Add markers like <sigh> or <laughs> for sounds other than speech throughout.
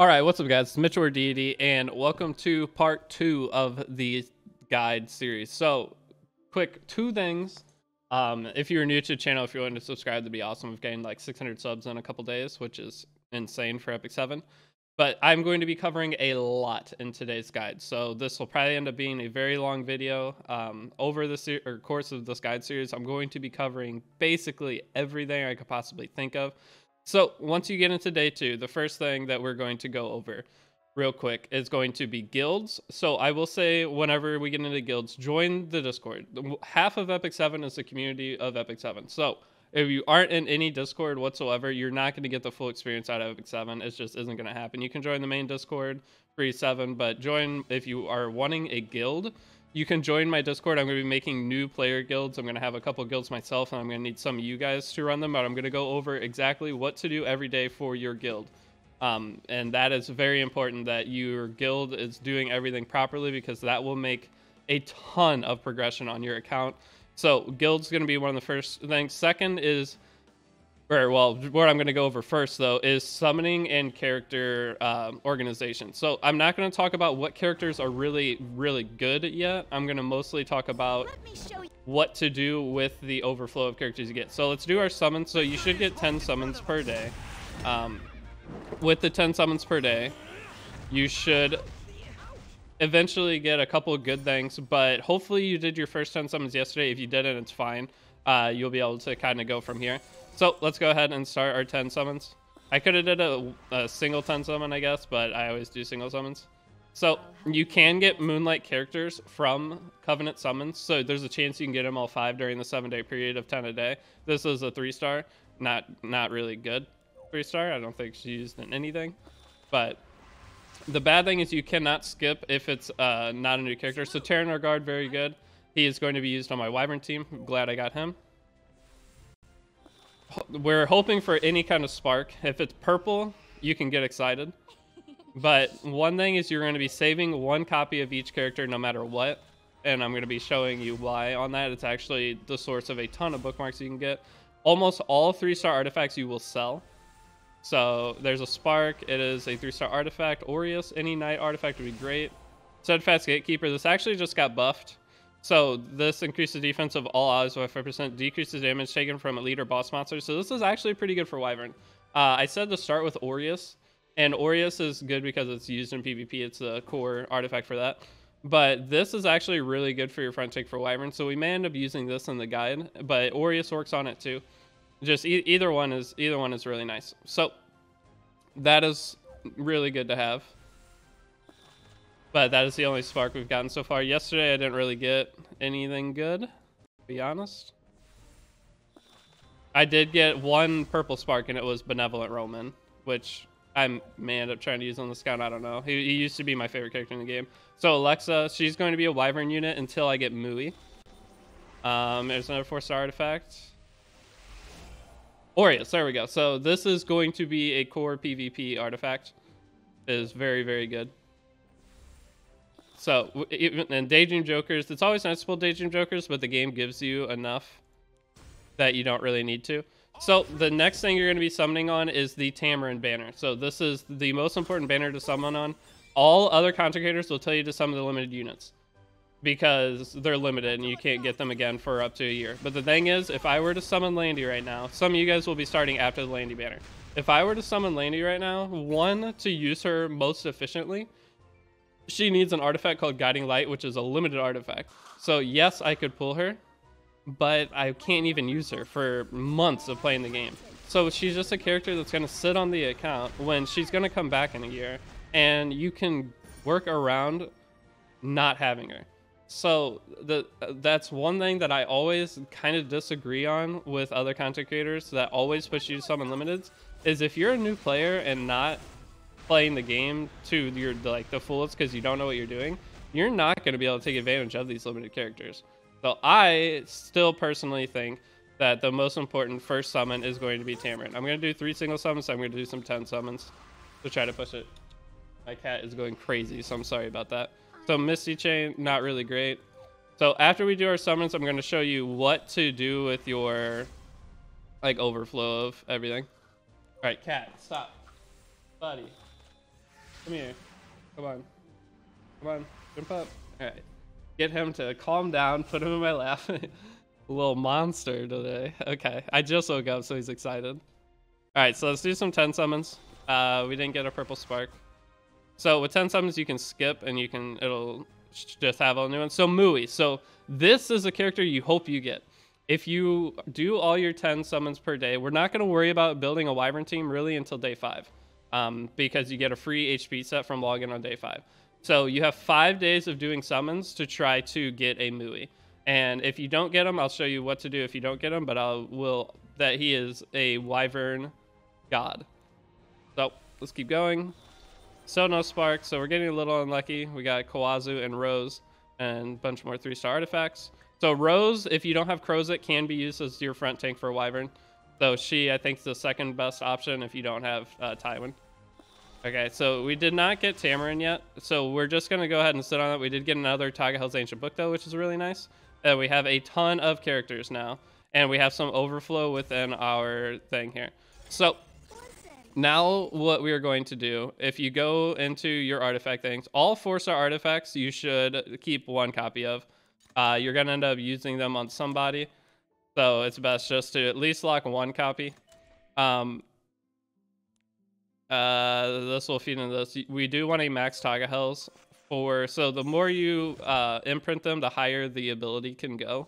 All right, what's up, guys? It's Mitchell or Deity, and welcome to part two of the guide series. So, quick two things. Um, if you're new to the channel, if you're willing to subscribe, that'd be awesome. We've gained like 600 subs in a couple days, which is insane for Epic 7. But I'm going to be covering a lot in today's guide. So this will probably end up being a very long video. Um, over the or course of this guide series, I'm going to be covering basically everything I could possibly think of. So once you get into day two, the first thing that we're going to go over real quick is going to be guilds. So I will say whenever we get into guilds, join the Discord. Half of Epic 7 is the community of Epic 7. So if you aren't in any Discord whatsoever, you're not going to get the full experience out of Epic 7. It just isn't going to happen. You can join the main Discord, free 7, but join if you are wanting a guild you can join my Discord. I'm going to be making new player guilds. I'm going to have a couple guilds myself, and I'm going to need some of you guys to run them. But I'm going to go over exactly what to do every day for your guild. Um, and that is very important that your guild is doing everything properly because that will make a ton of progression on your account. So guild's going to be one of the first things. Second is or well, what I'm going to go over first though is summoning and character um, organization. So I'm not going to talk about what characters are really, really good yet. I'm going to mostly talk about what to do with the overflow of characters you get. So let's do our summons. So you should get 10 summons per day. Um, with the 10 summons per day, you should eventually get a couple of good things, but hopefully you did your first 10 summons yesterday. If you didn't, it's fine. Uh, you'll be able to kind of go from here. So let's go ahead and start our 10 summons. I could have did a, a, single 10 summon, I guess, but I always do single summons. So you can get Moonlight characters from Covenant summons. So there's a chance you can get them all five during the seven day period of 10 a day. This is a three star, not not really good three star. I don't think she's used in anything. But the bad thing is you cannot skip if it's uh, not a new character. So Taranor Guard, very good. He is going to be used on my Wyvern team. Glad I got him we're hoping for any kind of spark. If it's purple, you can get excited. <laughs> But one thing is you're going to be saving one copy of each character no matter what. And I'm going to be showing you why on that. It's actually the source of a ton of bookmarks you can get. Almost all three-star artifacts you will sell. So there's a spark. It is a three-star artifact. Aurius, any knight artifact would be great. Steadfast Gatekeeper. This actually just got buffed. So this increases defense of all allies by 5%, decreases damage taken from a leader boss monster. So this is actually pretty good for Wyvern. Uh, I said to start with Aurius, and Aurius is good because it's used in PvP. It's the core artifact for that. But this is actually really good for your front take for Wyvern. So we may end up using this in the guide, but Aurius works on it too. Just e either one is either one is really nice. So that is really good to have. But that is the only spark we've gotten so far. Yesterday, I didn't really get anything good, to be honest. I did get one purple spark, and it was Benevolent Romann, which I may end up trying to use on the scout. I don't know. He, he, used to be my favorite character in the game. So Alexa, she's going to be a Wyvern unit until I get Mui. Um, there's another four-star artifact. Aurius, there we go. So this is going to be a core PvP artifact. It is very, very good. So, even and Daydream Jokers, it's always nice to pull Daydream Jokers, but the game gives you enough that you don't really need to. So, the next thing you're going to be summoning on is the Tamarinne banner. So, this is the most important banner to summon on. All other content creators will tell you to summon the limited units because they're limited and you can't get them again for up to a year. But the thing is, if I were to summon Landy right now, some of you guys will be starting after the Landy banner. If I were to summon Landy right now, one, to use her most efficiently, she needs an artifact called Guiding Light, which is a limited artifact. So yes, I could pull her, but I can't even use her for months of playing the game. So she's just a character that's going to sit on the account when she's going to come back in a year, and you can work around not having her. So the that's one thing that I always kind of disagree on with other content creators that always push you to summon limiteds is if you're a new player and not playing the game to your like the fullest because you don't know what you're doing, you're not going to be able to take advantage of these limited characters. So I still personally think that the most important first summon is going to be Tamarinne. I'm going to do three single summons. So I'm going to do some 10 summons to try to push it. My cat is going crazy, so I'm sorry about that. So Misty Chain, not really great. So after we do our summons, I'm going to show you what to do with your like overflow of everything. All right, cat, stop. Buddy. Come here. Come on. Come on. Jump up. Alright. Get him to calm down, put him in my lap. <laughs> little monster today. Okay. I just woke up, so he's excited. Alright, so let's do some 10 summons. Uh, we didn't get a purple spark. So with 10 summons, you can skip and you can, it'll just have a new one. So Mui. So this is a character you hope you get. If you do all your 10 summons per day, we're not going to worry about building a Wyvern team really until day 5 um, because you get a free HP set from login on day 5. So you have five days of doing summons to try to get a Mui. And if you don't get him, I'll show you what to do if you don't get him, but I will that he is a Wyvern god. So let's keep going. So no spark, so we're getting a little unlucky. We got Kawazu and Rose and a bunch more three-star artifacts. So Rose, if you don't have Crozet, can be used as your front tank for Wyvern. So she, I think, is the second best option if you don't have uh, Tywin. Okay, so we did not get Tamarinne yet, so we're just going to go ahead and sit on it. We did get another Tagehel's Ancient Book, though, which is really nice. Uh, we have a ton of characters now, and we have some overflow within our thing here. So now what we are going to do, if you go into your artifact things, all four-star artifacts you should keep one copy of. Uh, you're going to end up using them on somebody. So it's best just to at least lock one copy. Um, uh, this will feed into this. We do want a max Tagehel's for, so the more you uh, imprint them, the higher the ability can go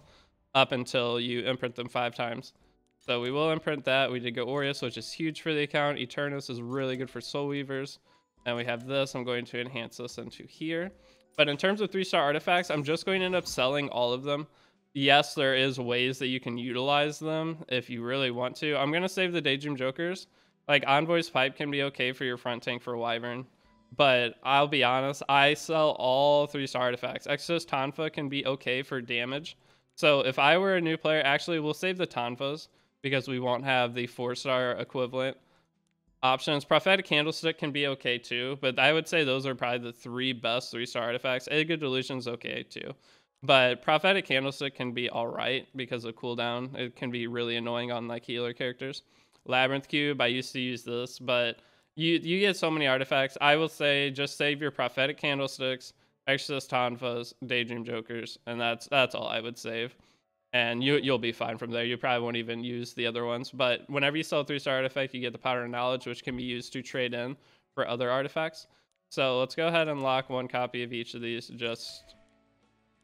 up until you imprint them five times. So we will imprint that. We did go Aurius, which is huge for the account. Eternus is really good for Soul Weavers. And we have this. I'm going to enhance this into here. But in terms of three-star artifacts, I'm just going to end up selling all of them. Yes, there is ways that you can utilize them if you really want to. I'm going to save the Daydream Jokers. Like, Envoy's Pipe can be okay for your front tank for Wyvern. But I'll be honest, I sell all three-star artifacts. Exos Tonfa can be okay for damage. So if I were a new player, actually, we'll save the Tonfas because we won't have the four-star equivalent options. Prophetic Candlestick can be okay too, but I would say those are probably the three best three star artifacts. A good Delusion's okay too. But Prophetic Candlestick can be alright because of cooldown. It can be really annoying on like healer characters. Labyrinth Cube, I used to use this, but you you get so many artifacts. I will say just save your Prophetic Candlesticks, Exorcist Tonfas, Daydream Jokers, and that's that's all I would save and you you'll be fine from there. You probably won't even use the other ones. But whenever you sell a three star artifact, you get the powder of knowledge, which can be used to trade in for other artifacts. So let's go ahead and lock one copy of each of these just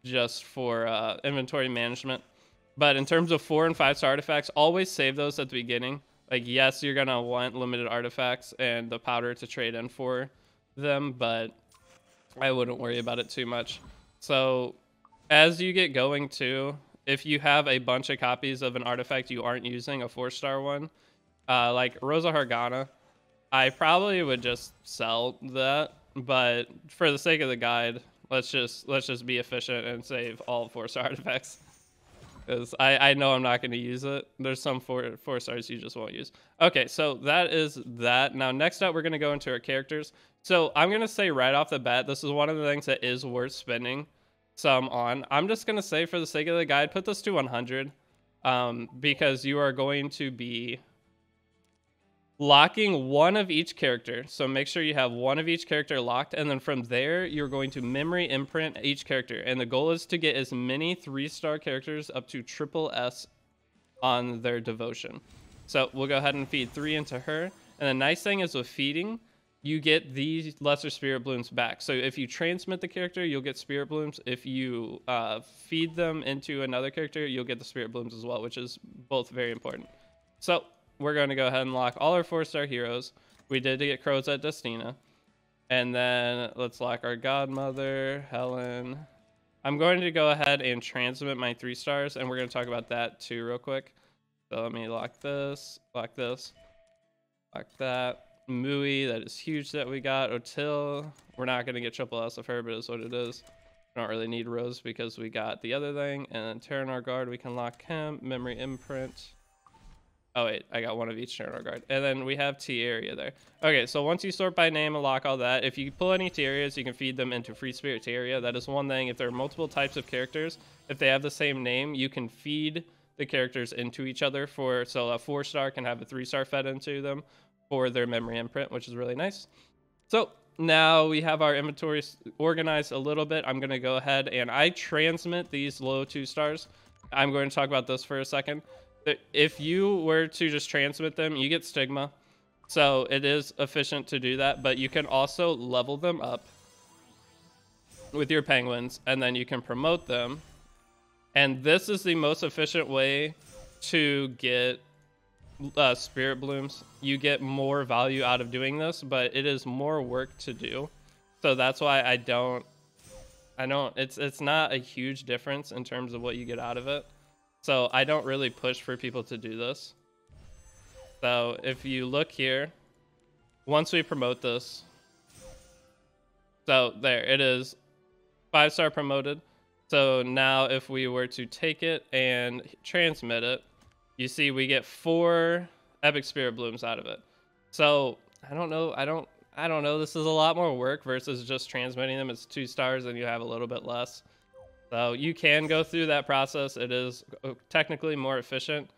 just for uh, inventory management. But in terms of four and five star artifacts, always save those at the beginning. Like yes, you're gonna want limited artifacts and the powder to trade in for them, but I wouldn't worry about it too much. So as you get going too, if you have a bunch of copies of an artifact you aren't using, a four star one, uh, like Rosa Hargana, I probably would just sell that. But for the sake of the guide, let's just let's just be efficient and save all four artifacts. Because I, I know I'm not going to use it. There's some four four stars you just won't use. Okay, so that is that. Now next up, we're going to go into our characters. So I'm going to say right off the bat, this is one of the things that is worth spending some on. I'm just going to say for the sake of the guide, put this to 100 um, because you are going to be locking one of each character. So make sure you have one of each character locked. And then from there, you're going to memory imprint each character. And the goal is to get as many three star characters up to triple S on their devotion. So we'll go ahead and feed three into her. And the nice thing is with feeding, you get these lesser spirit blooms back. So if you transmit the character, you'll get spirit blooms. If you uh, feed them into another character, you'll get the spirit blooms as well, which is both very important. So we're going to go ahead and lock all our four-star heroes. We did to get Crozet Destina. And then let's lock our godmother, Helen. I'm going to go ahead and transmit my three stars, and we're going to talk about that too real quick. So let me lock this, lock this, lock that. Mui, that is huge that we got. Otil, we're not going to get triple S of her, but it's what it is. We don't really need Rose because we got the other thing. And then Taranor Guard, we can lock him. Memory Imprint. Oh, wait, I got one of each Taranor Guard. And then we have Tieria there. Okay, so once you sort by name and lock all that, if you pull any Tierias, you can feed them into Free Spirit Tieria. That is one thing. If there are multiple types of characters, if they have the same name, you can feed the characters into each other for so a four star can have a three star fed into them for their memory imprint, which is really nice. So now we have our inventory organized a little bit. I'm going to go ahead and I transmit these low two stars. I'm going to talk about this for a second. If you were to just transmit them, you get stigma. So it is efficient to do that, but you can also level them up with your penguins and then you can promote them. And this is the most efficient way to get uh, spirit blooms. You get more value out of doing this, but it is more work to do. So that's why I don't I don't it's it's not a huge difference in terms of what you get out of it. So I don't really push for people to do this. So if you look here, once we promote this, so there it is, five star promoted. So now if we were to take it and transmit it, you see we get four epic spirit blooms out of it. So I don't know, I don't I don't know, this is a lot more work versus just transmitting them. It's two stars and you have a little bit less. So you can go through that process. It is uh, technically more efficient.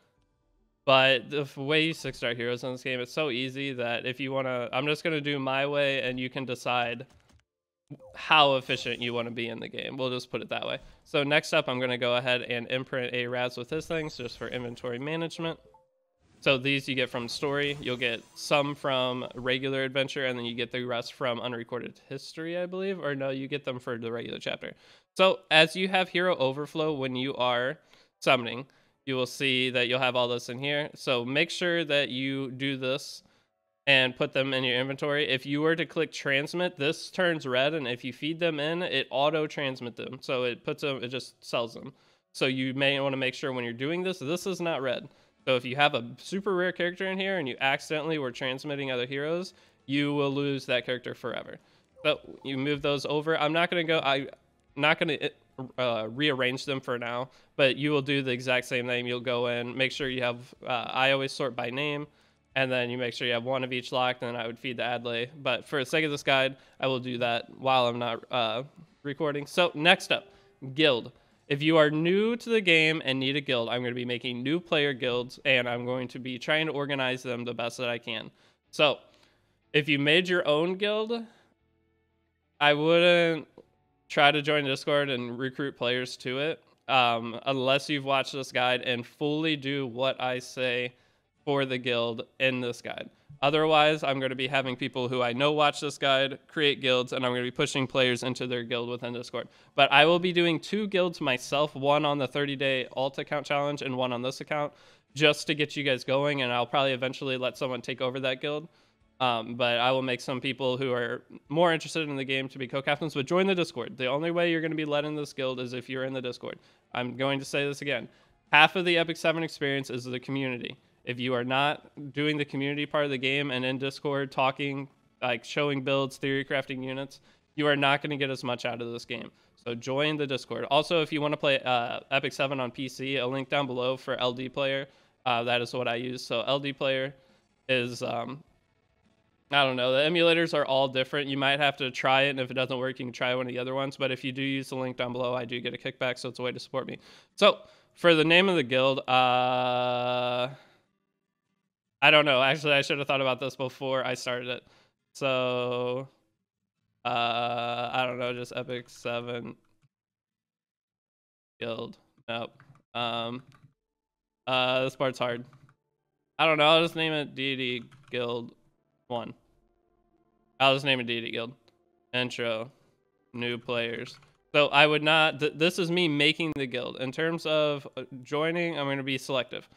But the way you six star heroes in this game, it's so easy that if you want to, I'm just going to do my way and you can decide how efficient you want to be in the game. We'll just put it that way. So next up, I'm going to go ahead and imprint a Ras with his things just for inventory management. So these you get from story. You'll get some from regular adventure, and then you get the rest from unrecorded history, I believe. Or no, you get them for the regular chapter. So as you have hero overflow when you are summoning, you will see that you'll have all this in here. So make sure that you do this and put them in your inventory. If you were to click transmit, this turns red, and if you feed them in, it auto transmit them. So it puts them, it just sells them. So you may want to make sure when you're doing this, this is not red. So if you have a super rare character in here and you accidentally were transmitting other heroes, you will lose that character forever. So you move those over. I'm not going to go, I'm not going to uh, rearrange them for now, but you will do the exact same thing. You'll go in, make sure you have, uh, I always sort by name, and then you make sure you have one of each locked, and I would feed the Adlay. But for the sake of this guide, I will do that while I'm not uh, recording. So next up, guild. If you are new to the game and need a guild, I'm going to be making new player guilds and I'm going to be trying to organize them the best that I can. So, if you made your own guild, I wouldn't try to join Discord and recruit players to it um, unless you've watched this guide and fully do what I say for the guild in this guide. Otherwise, I'm going to be having people who I know watch this guide create guilds, and I'm going to be pushing players into their guild within Discord. But I will be doing two guilds myself, one on the 30 day alt account challenge and one on this account, just to get you guys going. And I'll probably eventually let someone take over that guild. Um, but I will make some people who are more interested in the game to be co-captains. But join the Discord. The only way you're going to be let in this guild is if you're in the Discord. I'm going to say this again. Half of the Epic 7 experience is the community if you are not doing the community part of the game and in Discord talking, like showing builds, theory crafting units, you are not going to get as much out of this game. So join the Discord. Also, if you want to play uh, Epic 7 on PC, a link down below for LD Player. Uh, that is what I use. So LD Player is, um, I don't know, the emulators are all different. You might have to try it, and if it doesn't work, you can try one of the other ones. But if you do use the link down below, I do get a kickback, so it's a way to support me. So for the name of the guild, uh, I don't know. Actually, I should have thought about this before I started it. So, uh, I don't know. Just Epic Seven Guild. Nope. Um, uh, this part's hard. I don't know. I'll just name it Deity Guild One. I'll just name it Deity Guild. Intro. New players. So I would not. Th this is me making the guild. In terms of uh, joining, I'm going to be selective.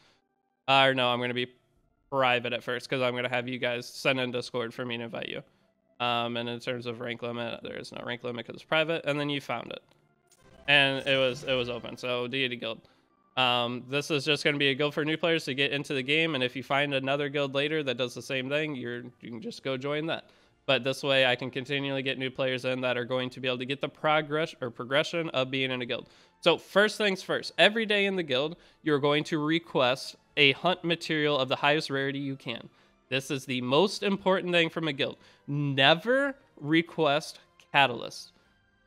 Uh, or no, I'm going to be private at first because I'm going to have you guys send in Discord for me to invite you. Um, and in terms of rank limit, there is no rank limit because it's private. And then you found it, and it was it was open. So Deity Guild. Um, this is just going to be a guild for new players to get into the game. And if you find another guild later that does the same thing, you're you can just go join that. But this way, I can continually get new players in that are going to be able to get the progress or progression of being in a guild. So first things first, every day in the guild, you're going to request a hunt material of the highest rarity you can. This is the most important thing from a guild. Never request catalyst.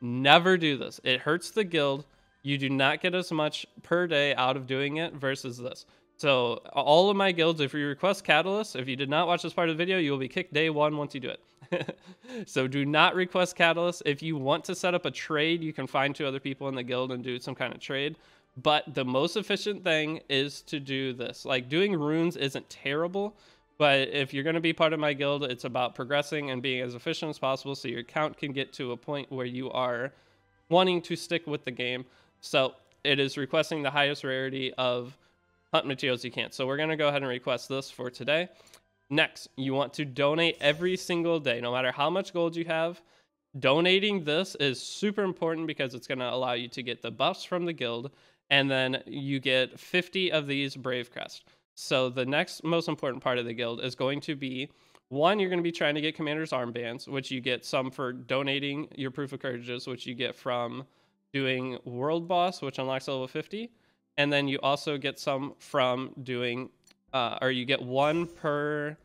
Never do this. It hurts the guild. You do not get as much per day out of doing it versus this. So all of my guilds, if you request catalyst, if you did not watch this part of the video, you will be kicked day one once you do it. <laughs> so do not request Catalyst. If you want to set up a trade, you can find two other people in the guild and do some kind of trade. But the most efficient thing is to do this. Like doing runes isn't terrible, but if you're going to be part of my guild, it's about progressing and being as efficient as possible so your account can get to a point where you are wanting to stick with the game. So it is requesting the highest rarity of hunt materials you can. So we're going to go ahead and request this for today. Next, you want to donate every single day, no matter how much gold you have. Donating this is super important because it's going to allow you to get the buffs from the guild, and then you get 50 of these Brave Crest. So the next most important part of the guild is going to be one, you're going to be trying to get Commander's Armbands, which you get some for donating your Proof of Courages, which you get from doing World Boss, which unlocks level 50. And then you also get some from doing, uh, or you get one per,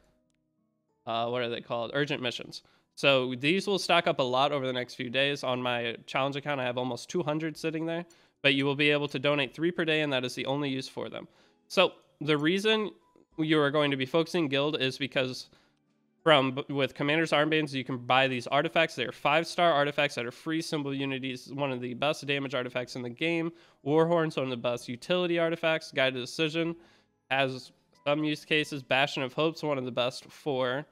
uh, what are they called? Urgent missions. So these will stack up a lot over the next few days. On my challenge account, I have almost 200 sitting there, but you will be able to donate three per day, and that is the only use for them. So the reason you are going to be focusing guild is because from with commander's armbands you can buy these artifacts they're five star artifacts that are free symbol unities one of the best damage artifacts in the game warhorns one of the best utility artifacts guided decision has some use cases bastion of hopes one of the best for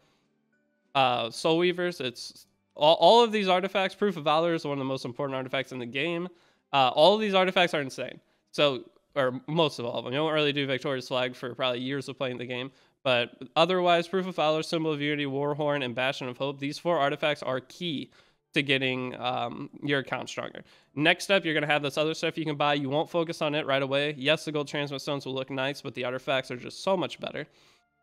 uh, soul weavers. It's all, all of these artifacts proof of valor is one of the most important artifacts in the game. Uh, all of these artifacts are insane. So or most of all of them. You don't really do Victoria's flag for probably years of playing the game, but otherwise, Proof of Valor, Symbol of Unity, Warhorn, and Bastion of Hope, these four artifacts are key to getting um, your account stronger. Next up, you're going to have this other stuff you can buy. You won't focus on it right away. Yes, the gold transmit stones will look nice, but the artifacts are just so much better.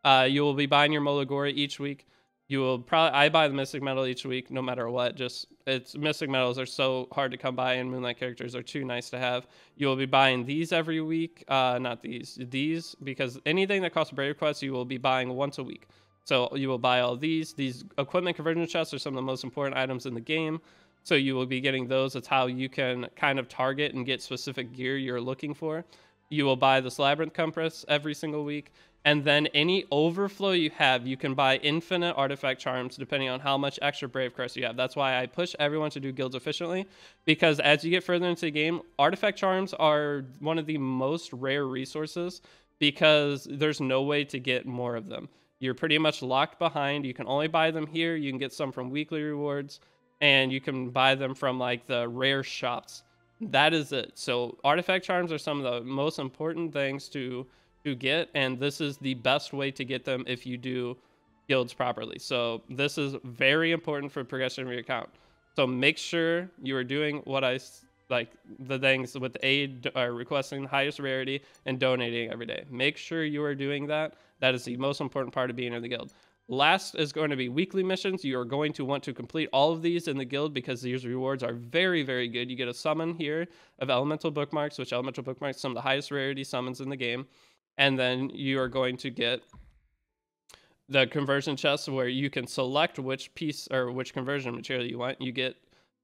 Uh, you will be buying your Molagora each week you will probably I buy the Mystic Metal each week, no matter what. Just it's Mystic Metals are so hard to come by, and Moonlight characters are too nice to have. You will be buying these every week, uh, not these, these because anything that costs Brave Crest, you will be buying once a week. So you will buy all these. These equipment conversion chests are some of the most important items in the game. So you will be getting those. That's how you can kind of target and get specific gear you're looking for. You will buy this labyrinth compass every single week and then any overflow you have, you can buy infinite artifact charms depending on how much extra brave crest you have. That's why I push everyone to do guilds efficiently because as you get further into the game, artifact charms are one of the most rare resources because there's no way to get more of them. You're pretty much locked behind. You can only buy them here. You can get some from weekly rewards and you can buy them from like the rare shops. That is it. So artifact charms are some of the most important things to to get, and this is the best way to get them if you do guilds properly. So this is very important for progression of your account. So make sure you are doing what I like the things with aid or requesting the highest rarity and donating every day. Make sure you are doing that. That is the most important part of being in the guild. Last is going to be weekly missions. You are going to want to complete all of these in the guild because these rewards are very, very good. You get a summon here of elemental bookmarks, which elemental bookmarks some of the highest rarity summons in the game and then you are going to get the conversion chest where you can select which piece or which conversion material you want. You get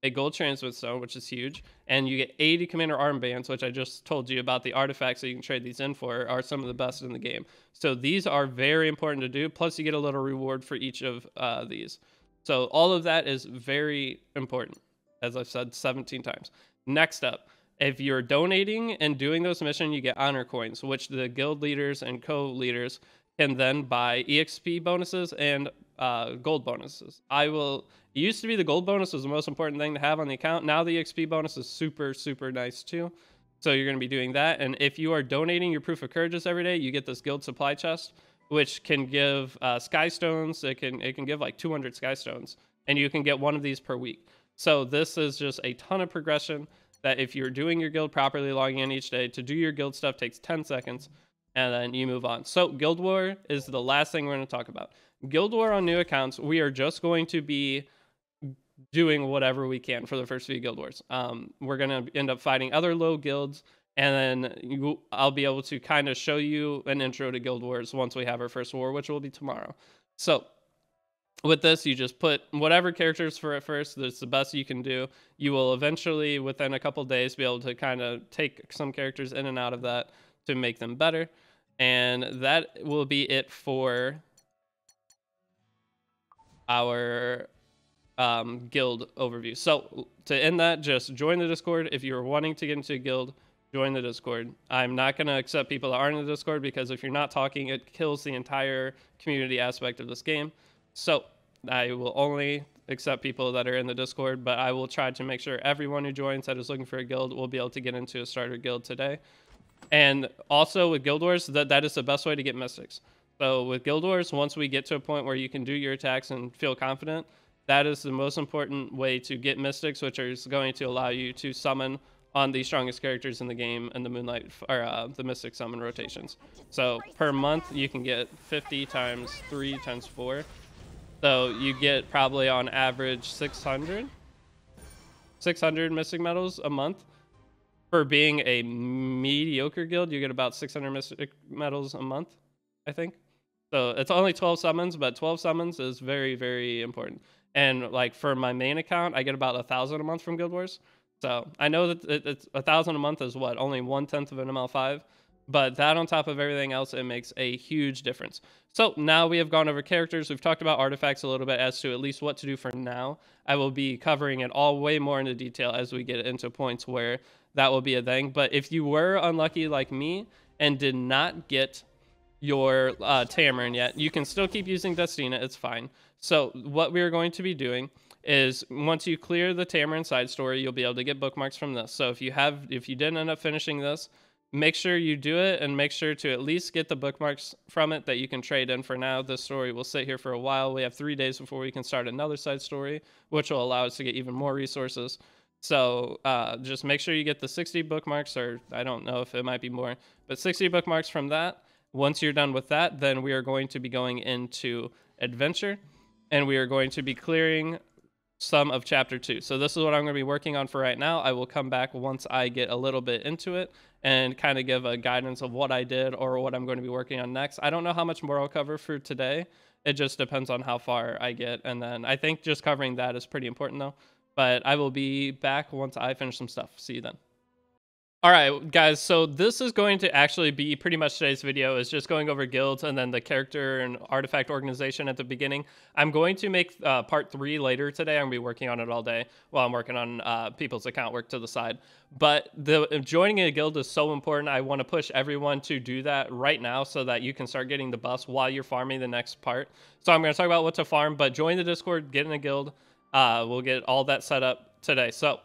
a gold transmit stone, which is huge, and you get 80 commander armbands, which I just told you about the artifacts that you can trade these in for, are some of the best in the game. So these are very important to do. Plus, you get a little reward for each of uh, these. So all of that is very important, as I've said 17 times. Next up, if you're donating and doing those missions, you get honor coins, which the guild leaders and co-leaders can then buy exp bonuses and uh, gold bonuses. I will. It used to be the gold bonus was the most important thing to have on the account. Now the exp bonus is super super nice too. So you're going to be doing that. And if you are donating your proof of courages every day, you get this guild supply chest, which can give uh, sky stones. It can it can give like 200 sky stones, and you can get one of these per week. So this is just a ton of progression that if you're doing your guild properly, logging in each day, to do your guild stuff takes 10 seconds and then you move on. So Guild War is the last thing we're going to talk about. Guild War on new accounts, we are just going to be doing whatever we can for the first few Guild Wars. Um, we're going to end up fighting other low guilds, and then you, I'll be able to kind of show you an intro to Guild Wars once we have our first war, which will be tomorrow. So with this, you just put whatever characters for at first. That's the best you can do. You will eventually, within a couple days, be able to kind of take some characters in and out of that to make them better. And that will be it for our um, guild overview. So to end that, just join the Discord if you're wanting to get into a guild. Join the Discord. I'm not going to accept people that aren't in the Discord because if you're not talking, it kills the entire community aspect of this game. So I will only accept people that are in the Discord, but I will try to make sure everyone who joins that is looking for a guild will be able to get into a starter guild today. And also with Guild Wars, that, that is the best way to get mystics. So with Guild Wars, once we get to a point where you can do your attacks and feel confident, that is the most important way to get mystics, which is going to allow you to summon on the strongest characters in the game and the Moonlight or uh, the Mystic Summon rotations. So per month you can get 50 times 3 times 4. So you get probably on average 600 600 Mystic medals a month. For being a mediocre guild, you get about 600 Mystic medals a month, I think. So it's only 12 summons, but 12 summons is very, very important. And like for my main account, I get about a thousand a month from Guild Wars. So I know that it's a thousand a month is what only one tenth of an ML5, but that on top of everything else, it makes a huge difference. So now we have gone over characters. We've talked about artifacts a little bit as to at least what to do for now. I will be covering it all way more into detail as we get into points where that will be a thing. But if you were unlucky like me and did not get your uh, Tamarinne yet, you can still keep using Destina. It's fine. So what we're going to be doing is once you clear the Tamarinne side story, you'll be able to get bookmarks from this. So if you have, if you didn't end up finishing this, make sure you do it and make sure to at least get the bookmarks from it that you can trade in for now. This story will sit here for a while. We have three days before we can start another side story, which will allow us to get even more resources. So uh, just make sure you get the 60 bookmarks, or I don't know if it might be more, but 60 bookmarks from that. Once you're done with that, then we are going to be going into adventure and we are going to be clearing some of chapter two. So this is what I'm going to be working on for right now. I will come back once I get a little bit into it and kind of give a guidance of what I did or what I'm going to be working on next. I don't know how much more I'll cover for today. It just depends on how far I get. And then I think just covering that is pretty important though. But I will be back once I finish some stuff. See you then. All right, guys, so this is going to actually be pretty much today's video is just going over guilds and then the character and artifact organization at the beginning. I'm going to make uh, part three later today. I'm going to be working on it all day while I'm working on uh, people's account work to the side. But the joining a guild is so important. I want to push everyone to do that right now so that you can start getting the bus while you're farming the next part. So I'm going to talk about what to farm, but join the Discord, get in a guild. Uh, we'll get all that set up today. So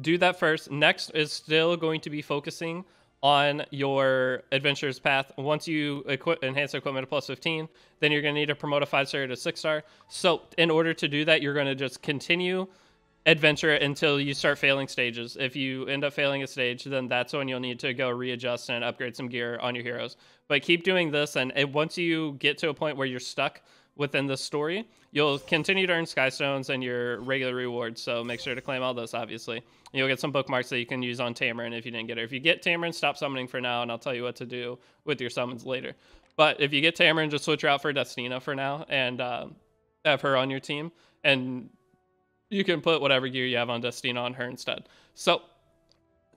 do that first. Next is still going to be focusing on your adventurer's path. Once you equip enhance equipment to plus 15, then you're going to need to promote a five star to six star. So in order to do that, you're going to just continue adventure until you start failing stages. If you end up failing a stage, then that's when you'll need to go readjust and upgrade some gear on your heroes. But keep doing this, and once you get to a point where you're stuck within the story, you'll continue to earn skystones and your regular rewards. So make sure to claim all those, obviously. You'll get some bookmarks that you can use on Tamarinne if you didn't get it. If you get Tamarinne, stop summoning for now, and I'll tell you what to do with your summons later. But if you get Tamarinne, just switch her out for Destina for now and uh, have her on your team. And you can put whatever gear you have on Destina on her instead. So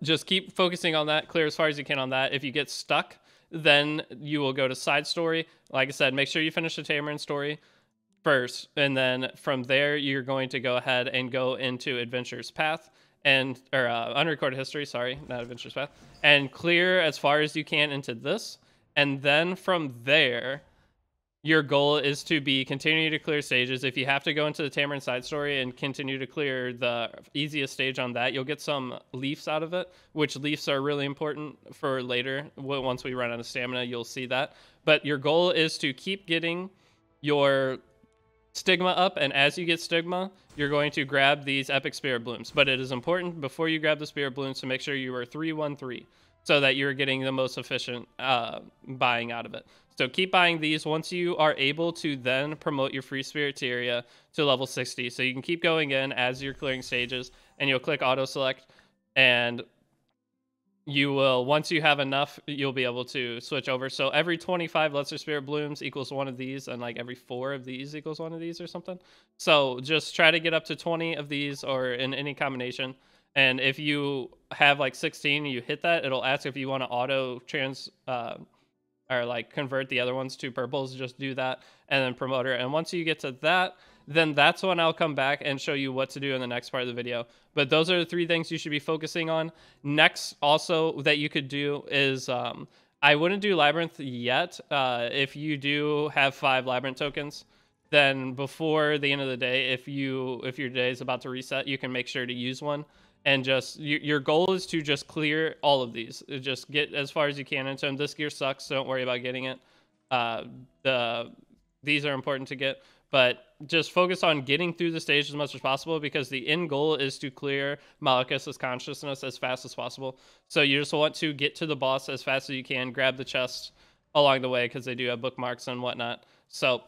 just keep focusing on that, clear as far as you can on that. If you get stuck, then you will go to side story. Like I said, make sure you finish the Tamarinne story first, and then from there you're going to go ahead and go into Adventure's Path and or uh, unrecorded history. Sorry, not Adventure's Path, and clear as far as you can into this, and then from there. Your goal is to be continuing to clear stages. If you have to go into the Tamarinne side story and continue to clear the easiest stage on that, you'll get some leafs out of it, which leafs are really important for later. Once we run out of stamina, you'll see that. But your goal is to keep getting your stigma up and as you get stigma you're going to grab these epic spirit blooms but it is important before you grab the spirit blooms to make sure you are 313 so that you're getting the most efficient uh, buying out of it so keep buying these. Once you are able to then promote your free spiriteria to level 60 so you can keep going in as you're clearing stages and you'll click auto select and you will once you have enough you'll be able to switch over. So every 25 lesser spirit blooms equals one of these and like every four of these equals one of these or something. So just try to get up to 20 of these or in any combination. And if you have like 16 you hit that it'll ask if you want to auto trans uh, or like convert the other ones to purples just do that and then promoter and once you get to that then that's when I'll come back and show you what to do in the next part of the video. But those are the three things you should be focusing on. Next, also that you could do is um, I wouldn't do labyrinth yet. Uh, if you do have five labyrinth tokens, then before the end of the day, if you if your day is about to reset, you can make sure to use one and just you, your goal is to just clear all of these. Just get as far as you can into them. This gear sucks, so don't worry about getting it. Uh, the these are important to get, but just focus on getting through the stage as much as possible because the end goal is to clear Malicus's consciousness as fast as possible. So you just want to get to the boss as fast as you can, grab the chest along the way because they do have bookmarks and whatnot. So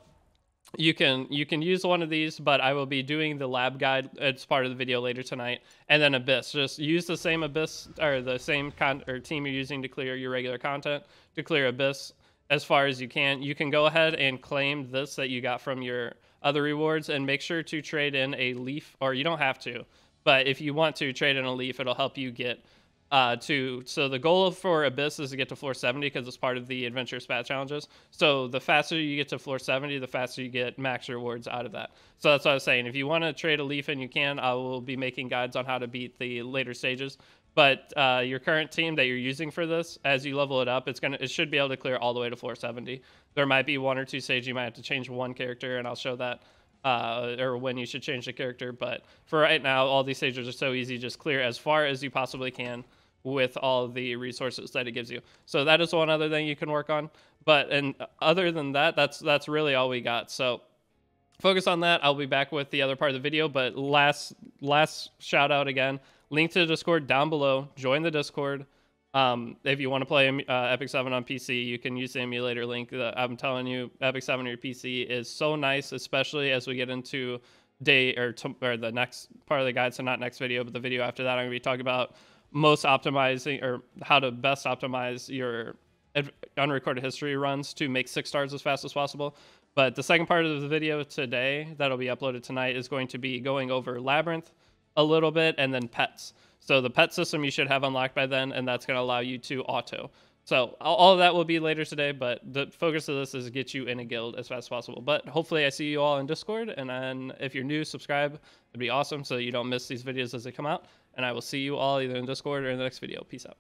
you can you can use one of these but i will be doing the lab guide as part of the video later tonight. And then abyss just use the same abyss or the same con or team you're using to clear your regular content to clear abyss as far as you can. You can go ahead and claim this that you got from your other rewards and make sure to trade in a leaf or you don't have to but if you want to trade in a leaf it'll help you get uh, to so the goal for Abyss is to get to floor 70 because it's part of the adventure spat challenges. So the faster you get to floor 70, the faster you get max rewards out of that. So that's what I was saying. If you want to trade a leaf and you can, I will be making guides on how to beat the later stages. But uh, your current team that you're using for this, as you level it up, it's gonna it should be able to clear all the way to floor 70. There might be one or two stages you might have to change one character, and I'll show that. Uh, or when you should change the character. But for right now, all these stages are so easy. Just clear as far as you possibly can with all the resources that it gives you. So that is one other thing you can work on. But and other than that, that's that's really all we got. So focus on that. I'll be back with the other part of the video. But last last shout out again. Link to the Discord down below. Join the Discord. Um, if you want to play uh, Epic 7 on PC, you can use the emulator link. I'm telling you, Epic 7 on your PC is so nice, especially as we get into day or, t- or the next part of the guide. So not next video, but the video after that, I'm going to be talking about most optimizing or how to best optimize your unrecorded history runs to make six stars as fast as possible. But the second part of the video today that'll be uploaded tonight is going to be going over Labyrinth a little bit and then pets. So the pet system you should have unlocked by then, and that's going to allow you to auto. So all of that will be later today, but the focus of this is get you in a guild as fast as possible. But hopefully I see you all in Discord, and then if you're new, subscribe. It'd be awesome so you don't miss these videos as they come out. And I will see you all either in Discord or in the next video. Peace out.